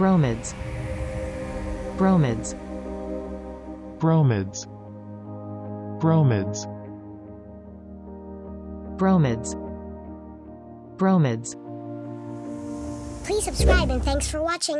Bromids. Bromids. bromids bromids Bromids. Bromids. Please subscribe and thanks for watching.